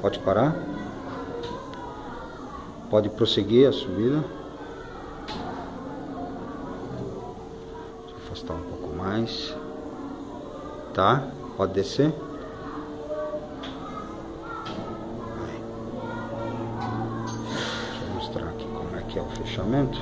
Pode parar. Pode prosseguir a subida. Deixa eu afastar um pouco mais. Tá? Pode descer. Deixa eu mostrar aqui como é que é o fechamento.